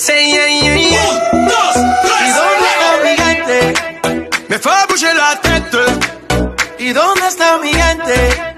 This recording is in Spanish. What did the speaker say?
Say yeah, yeah, yeah. Un, dos, tres. ¿Y dónde está mi gente? Me fue a la tête. ¿Y dónde está mi gente?